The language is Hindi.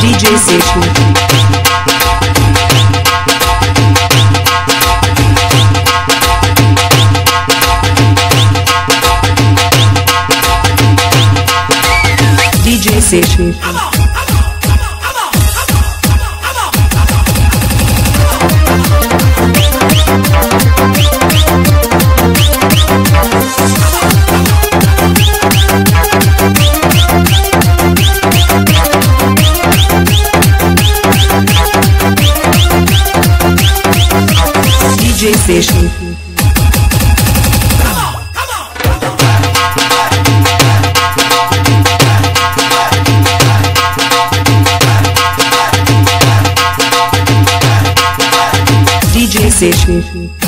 DJ Session. DJ Session. DJ station. DJ station.